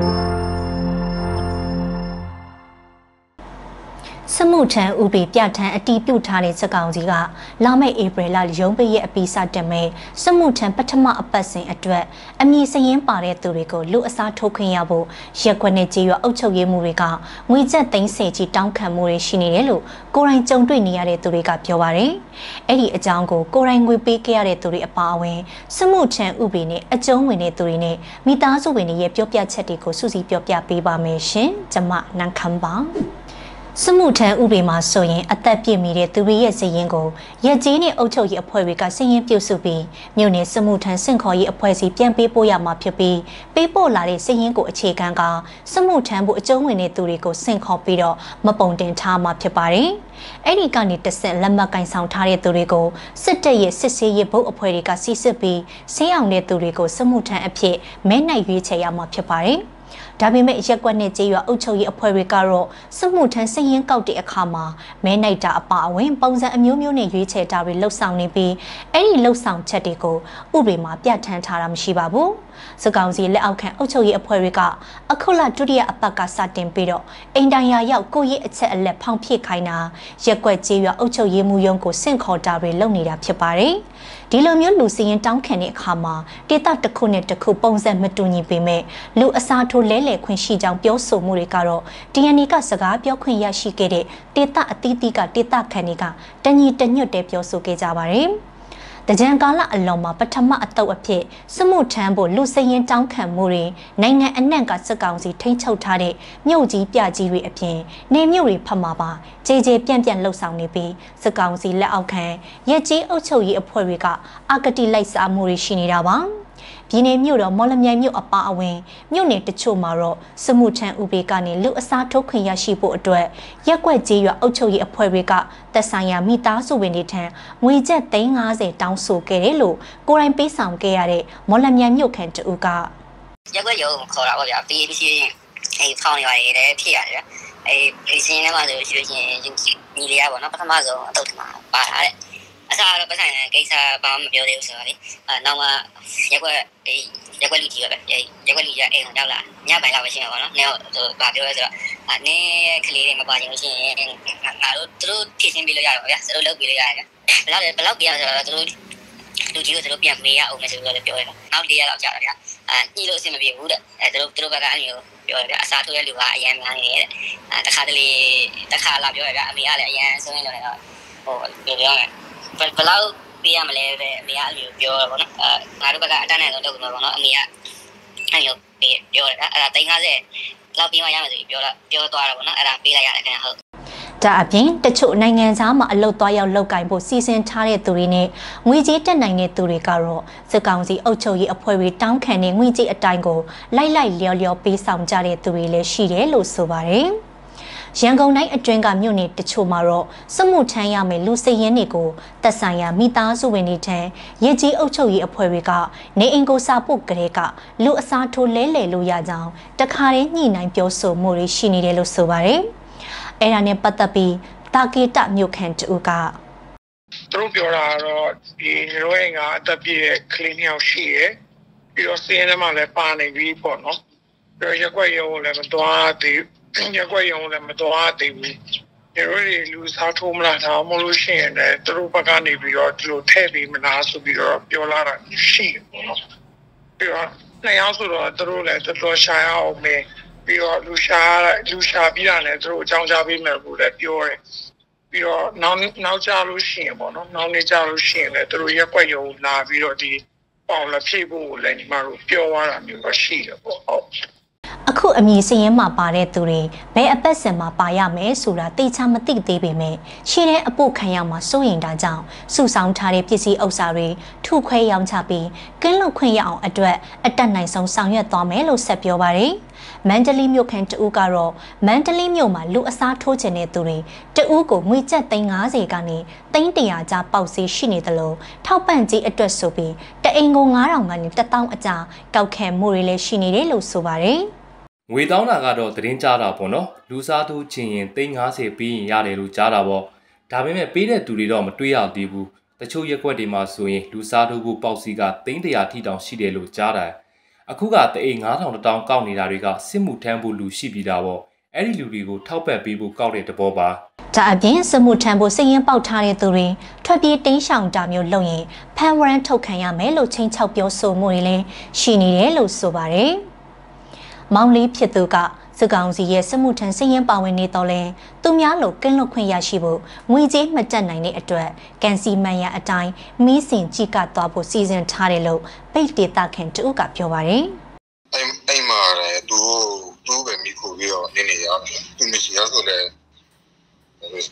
စ မှုထံဥပပြထံအတီးပြုတ်ထားတဲ့စကောင်စီကလာမယ့်ဧပြီလရုံးပိရဲ့အပီစတက်မဲ့စမှုထံပထမအပတ်စဉ်အတွက်အမည်စရင်ပါတဲ့သူတွေကိုလူအစားထိုးခွင့်ရဖို့ရက်ွက်နဲ့ကြေးရွအုပ်ချုပ်ရေးမှုတွေကငွေကျပ်သိန်းစေကြီးတောင်းခံမှုတွေရှိနေတယ်လို့ကိုရိုင်းကြုံတွေ့နေရတဲ့သူတွေကပြောပါတယ်။အဲ့ဒီအကြောင်းကိုကိုရိုင်းငွေပေးခဲ့ရတဲ့သူတွေအပါအဝင်စမှုထံဥပနဲ့အကျုံးဝင်တဲ့သူတွေနဲ့မိသားစုဝင်တွေရဲ့ပြောပြချက်တွေကိုစုစည်းပြောပြပေးပါမယ်ရှင်။ကျွန်မနန်းခမ်းပါ။ စမှုထမ်းဥပေမှာဆိုရင်အသက်ပြည့်မီတဲ့သူတွေရဲ့စည်ရင်ကိုရက်ကြီးနဲ့အုပ်ချုပ်ရေးအဖွဲ့တွေကစည်ရင်ပြုစုပြီးမြို့နယ်စမှုထမ်းစင့်ခေါ်ရေးအဖွဲ့စီပြန်ပေးပို့ရမှာဖြစ်ပြီးပေးပို့လာတဲ့စည်ရင်ကိုအခြေခံကစမှုထမ်းဖို့အကျုံးဝင်တဲ့သူတွေကိုစင့်ခေါ်ပြီးတော့မပုံတင်ထားမှာဖြစ်ပါတယ်။အဲ့ဒီကနေတဆင့်လက်မှတ်ကင်ဆောင်ထားတဲ့သူတွေကိုစစ်တပ်ရဲ့စစ်ဆေးရေးဘုတ်အဖွဲ့တွေကစီစစ်ပြီးဆေးအောင်တဲ့သူတွေကိုစမှုထမ်းအဖြစ်မဲနိုင်ရွေးချယ်ရမှာဖြစ်ပါတယ်။ ဒါပေမဲ့ရက်ကွက်နဲ့ကြေးရွာအုပ်ချုပ်ရေးအဖွဲ့တွေကတော့စစ်မှုထမ်းစည်ရင်ကောက်တဲ့အခါမှာမဲနိုင်တာအပါအဝင်ပုံစံအမျိုးမျိုးနဲ့ရွေးချယ်တာတွေလှုပ်ဆောင်နေပြီးအဲ့ဒီလှုပ်ဆောင်ချက်တွေကိုဥပဒေမှာပြဋ္ဌာန်းထားတာမရှိပါဘူးစကောင်စီလက်အောက်ခံအုပ်ချုပ်ရေးအဖွဲ့တွေကအခုလဒုတိယအပတ်ကစတင်ပြီးတော့အိမ်တိုင်ယာရောက်ကိုရေးအချက်အလက်ဖောင်ဖြည့်ခိုင်းတာရက်ကွက်ကြေးရွာအုပ်ချုပ်ရေးမှုရုံးကိုဆင့်ခေါ်တာတွေလုပ်နေတာဖြစ်ပါတယ်ဒီလိုမျိုးလူစီရင်တောင်းခံတဲ့အခါမှာဒေတာတစ်ခုနဲ့တစ်ခုပုံစံမတူညီပေမဲ့လူအစားထိုးလဲလှယ်ခွင့်ရှိကြောင်းပြောဆိုမှုတွေကတော့ DNA ကစကားပြောခွင့်ရရှိခဲ့တဲ့ဒေတာအသီးသီးကဒေတာခံတွေကတညီတညွတ်တဲ့ပြောဆိုခဲ့ကြပါတယ်။တကြံကာလအလုံးမှာပထမအတုပ်အဖြစ်စမှုထမ်းဖို့လူစရင်တောင်းခံမှုတွေနိုင်ငံအနှံ့ကစစ်ကောင်စီထိန်းချုပ်ထားတဲ့မြို့ကြီးပြကြီးတွေအပြင်နေမြို့တွေဖက်မှာပါကြေကြေပြန့်ပြန့်လှုပ်ဆောင်နေပြီးစစ်ကောင်စီလက်အောက်ခံရက်ကြီးအုပ်ချုပ်ရေးအဖွဲ့တွေကအာကတိလိုက်စားမှုတွေရှိနေတာပါ။ ပြည်내မြို့တော်မော်လမြိုင်မြို့အပါအဝင်မြို့နယ်တချို့မှာတော့စမှုထန်ဥပေကနေလူအစားထုတ်ခွင့်ရရှိဖို့အတွက်ရက်ွက်ကြေးရွာအုပ်ချုပ်ရေးအဖွဲ့တွေကသက်ဆိုင်ရာမိသားစုဝင်တွေထံငွေကျပ်350တောင်းဆိုခဲ့တယ်လို့ကိုရိုင်းပေးဆောင်ခဲ့ရတဲ့မော်လမြိုင်မြို့ခံတူကရက်ွက်ရုံခေါ်တာပေါ့ဗျာပြီးပြီးအဲဖောင်းရွာရေးလည်းဖြစ်ရတယ်အဲအစင်းထဲမှာဆိုလို့ရှိလို့ရှိရင်ညီလေးရပါတော့ပထမဆုံးအတုတ်မှာပါတာတဲ့ အစားတော့ပတ်ဆိုင်တဲ့ကိစ္စဘာမှမပြောသေးဘူးဆိုတော့လေအဲနောက်မှရက်ွက်အေးရက်ွက်လူကြီးပဲရက်ွက်လူကြီးအိမ်ကိုရောက်လာညပိုင်းလောက်ပဲရှိမှာပေါ့နော်နင်းတို့ဘာပြောလဲဆိုတော့အနည်းကလေးတွေမပါချင်လို့ရှိရင်ငါတို့သူတို့ဖြည့်ရှင်းပေးလို့ရတော့ဗျာသူတို့လုပ်ပေးလို့ရတယ်ဘယ်လောက်လဲဘယ်လောက်ပြရဆိုတော့သူတို့လူကြီးကိုသူတို့ပြန်မေးရအောင်မယ်ဆိုတော့လည်းပြောရတယ်နောက်၄ရက်လောက်ကြာတယ်ဗျာအဲညှိလို့အဆင်မပြေဘူးတဲ့အဲသူတို့သူတို့ဘက်ကအဲ့လိုပြောရတယ်ဗျာအစားထိုးတဲ့လူကအရန်များနေတယ်အဲတခါတလေတခါလာပြောရဗျာအမေကလည်းအရန်ဆုံးနေတယ်ဟိုပြောရမယ် ဘယ်လောက်ပေးရမလဲပဲအမေကအဲ့လိုပြောရပါတော့အဲငါတို့ဘက်ကအတန်းနဲ့ဆုံးလုပ်မှာပေါ့နော်အမေကအဲ့လိုပြောတယ်အဲ့ဒါ350လောက်ပြီးမှရမယ်ဆိုပြီးပြောတော့ပြောသွားတာပေါ့နော်အဲ့ဒါပေးလိုက်ရတယ်ခင်ဗျဟုတ်ဒါအပြင်တချို့နိုင်ငံသားမှာအလုတ်သွားရောက်လောက်ကင်ဖို့စီစဉ်ထားတဲ့သူတွေနဲ့ငွေကြေးတက်နိုင်တဲ့သူတွေကတော့စစ်ကောင်စီအုပ်ချုပ်ရေးအဖွဲ့တွေတောင်းခံတဲ့ငွေကြေးအတိုင်းကိုလိုက်လိုက်လျော်လျော်ပေးဆောင်ကြတဲ့သူတွေလည်းရှိတယ်လို့ဆိုပါတယ်။ ရန်ကုန်တိုင်းအတွင်းကမြို့နယ်တချို့မှာတော့စမှုထမ်းရမယ်လူစည်ရင်းတွေကိုတက်ဆိုင်ရာမိသားစုဝင်တွေထံရည်ကြီးအုပ်ချုပ်ရေးအဖွဲ့တွေကနေအိမ်ကိုစာပုတ်ကလေးကလူအစားထိုးလဲလှယ်လို့ရကြောင်းတခါတည်းညှိနှိုင်းပြောဆိုမှုတွေရှိနေတယ်လို့ဆိုပါတယ်။အဲဒါနဲ့ပတ်သက်ပြီးတာကေတမြို့ခံတူကသူတို့ပြောတာကတော့ဒီရွေးကအသက်ပြည့်တဲ့ကလေးနှစ်ယောက်ရှိရယ်ပြီးတော့စီးရင်ထဲမှာလည်းပါနေပြီပေါ့နော်ပြီးတော့ရက်ွက်ရုံလည်းမသွားသေး ရက်ွက်ရုံလည်းမတော်သေးဘူးဒီလိုတွေလူစားထိုးမလားဒါမှမဟုတ်လို့ရှိရင်လည်းသူတို့ဘက်ကနေပြီးတော့ဒီလိုထည့်ပြီးမလားဆိုပြီးတော့ပြောလာတာရှိတယ်ပေါ့နော်ပြီးတော့နှစ်ယောက်ဆိုတော့သူတို့လည်းတော်တော်ရှာရအောင်ပဲပြီးတော့လူရှာလူရှာပြီးတာလည်းသူတို့အကြောင်းကြားပေးမယ်လို့လည်းပြောတယ်ပြီးတော့နောက်နောက်ကြလို့ရှိရင်ပေါ့နော်နောက်နေ့ကြလို့ရှိရင်လည်းသူတို့ရက်ွက်ရုံလာပြီးတော့ဒီပေါင်လက်ဖြည့်ဖို့လည်းညီမတို့ပြောရတာမျိုးတော့ရှိတယ်ပေါ့ဟုတ် အခုအမည်စရင်မှာပါတဲ့သူတွေဘယ်အပတ်စင်မှာပါရမယ်ဆိုတာသိချမသိသေးပေမဲ့ရှင်းတဲ့အပုတ်ခံရမှာစိုးရင်တာကြောင့်စုဆောင်ထားတဲ့ပစ္စည်းဥစ္စာတွေထုခွဲရောင်းချပြီးကင်းလွတ်ခွင့်ရအောင်အတွက်အတက်နိုင်ဆုံးဆောင်ရွက်သွားမယ်လို့ဆက်ပြောပါတယ်။ မန္တလေးမြို့ခံတဦးကတော့မန္တလေးမြို့မှာလူအစားထိုးခြင်းတဲ့သူတွေတဦးကိုငွေကျပ်350ကနေ300ကျပေါက်စီရှိနေတယ်လို့ထောက်ပံ့ကြီးအတွက်ဆိုပြီးတအိမ်ကို9000ကနေ1000အကြာကောက်ခံမှုတွေလည်းရှိနေတယ်လို့ဆိုပါတယ်။ငွေတောင်းတာကတော့သတင်းကြတာပေါ့နော်လူစားသူချင်ရင်350ပြီးရင်ရတယ်လို့ကြားတာပေါ့ဒါပေမဲ့ပေးတဲ့သူတွေတော့မတွေးရသေးဘူးတချို့ရက်ွက်တွေမှာဆိုရင်လူစားသူဖို့ပေါက်စီက300ထိတောင်ရှိတယ်လို့ကြားတာ အခုကတအိမ်9000တောင်ကောက်နေတာတွေကစစ်မှုထမ်းဖို့လူရှိပြီးတာပေါ့အဲ့ဒီလူတွေကိုထောက်ပံ့ပေးဖို့ကောက်တဲ့တဘောပါဒါအပြင်စမှုထံဖို့စိတ်ရင်ပေါက်ထားတဲ့သူတွေထွက်ပြေးတင်းရှောင်တာမျိုးလုပ်ရင်ဖန်ဝရန်ထုတ်ခံရမယ်လို့ချင်းချောက်ပြောဆိုမှုတွေလည်းရှိနေတယ်လို့ဆိုပါတယ်။မောင်လေးဖြစ်သူက စကောင်စီရဲ့စမှုထံစိတ်ရင်ပါဝင်နေတော့လဲသူများလိုကင်းလွတ်ခွင့်ရရှိဖို့ငွေကြေးမတက်နိုင်တဲ့အတွက်ကန်စီမန်ရအတိုင်းမီးစင်ကြည့်ကသွားဖို့စီစဉ်ထားတယ်လို့ပိတ်ဒေတာခင်တူကပြောပါတယ်။အဲ့အဲ့မှာလည်းသူသူပဲမိခိုပြီးတော့နေနေရတယ်။သူမရှိရဆိုလည်း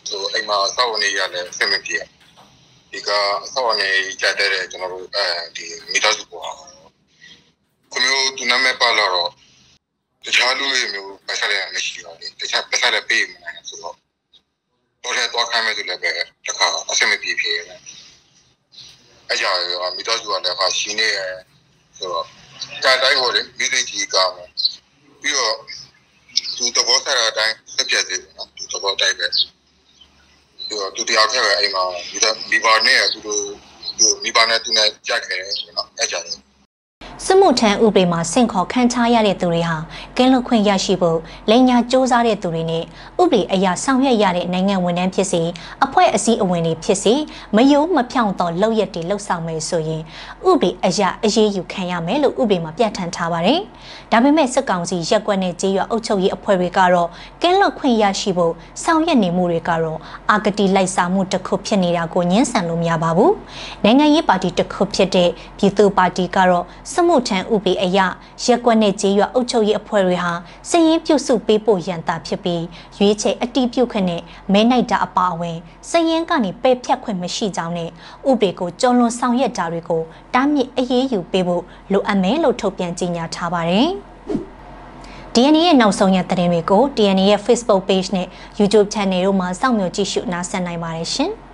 သူအိမ်မှာစောင့်နေရလဲဆင်မပြေဒီကစောင့်နေကြတဲ့ကျွန်တော်တို့အဲဒီမိသားစုပေါ်ကမျိုးသူနာမည်ပါလာတော့ တခြားလူတွေမျိုးပတ်ဆက်ရမရှိတော့လေတခြားပတ်ဆက်ရပေးမနိုင်ဆိုတော့တော့လည်းတော့ခိုင်းမဲ့သူလည်းပဲတခါအဆင်မပြေဖြစ်ရတယ်အကြောင်းရောမိသားစုကလည်းဟာရှင်းနေရဆိုတော့ကာတိုင်းဟိုလေမိသိကြီးကမယ်ပြီးတော့သူတဘောဆက်တဲ့အတိုင်းဆက်ပြတ်သေးတယ်နော်သူတဘောတိုင်းပဲသူတရားခဲ့ပဲအိမ်မှာမိဘနဲ့သူတို့သူမိဘနဲ့သူနဲ့ကြက်ခဲ့တယ်ဆိုတော့အဲ့ကြတယ် စစ်မှုထမ်းဥပဒေမှာဆင့်ခေါ်ခန့်ချရတဲ့သူတွေဟာကင်းလွတ်ခွင့်ရရှိဖို့လိန်ညာစ조사တဲ့သူတွေနဲ့ဥပဒေအရာဆောင်ရွက်ရတဲ့နိုင်ငံဝန်ထမ်းဖြစ်စေအဖွဲ့အစည်းအဝင်တွေဖြစ်စေမယိုးမဖြောင့်သောလုပ်ရက်တွေလှုပ်ဆောင်မယ်ဆိုရင်ဥပဒေအရာအရေးယူခံရမယ်လို့ဥပဒေမှာပြဋ္ဌာန်းထားပါတယ်။ဒါပေမဲ့စစ်ကောင်စီရက်ကွက်နဲ့ကြေးရွာအုပ်ချုပ်ရေးအဖွဲ့တွေကတော့ကင်းလွတ်ခွင့်ရရှိဖို့ဆောင်ရွက်နေမှုတွေကတော့အာဂတိလိုက်စားမှုတစ်ခုဖြစ်နေတာကိုညှင်းဆန်လို့မရပါဘူး။နိုင်ငံရေးပါတီတစ်ခုဖြစ်တဲ့ပြည်သူ့ပါတီကတော့စမှုထမ်းဥပဒေအရရက်ကွက်နဲ့ကြေးရွာအုပ်ချုပ်ရေးအဖွဲ့တွေဟာစည်ရင်ပြုစုပေးဖို့ရန်တာဖြစ်ပြီးရွေးချယ်အတီးပြုတ်ခွင့်နဲ့မဲနိုင်တာအပါအဝင်စည်ရင်ကနေပယ်ဖြတ်ခွင့်မရှိကြောင်းနဲ့ဥပဒေကိုကျော်လွန်ဆောင်ရွက်တာတွေကိုတားမြစ်အရေးယူပေးဖို့လိုအပ်မယ်လို့ထုတ်ပြန်ကြေညာထားပါတယ်။ DNA ရဲ့နောက်ဆုံးရသတင်းတွေကို DNA ရဲ့ Facebook Page နဲ့ YouTube Channel တို့မှာစောင့်မျှော်ကြည့်ရှုနားဆင်နိုင်ပါတယ်ရှင်။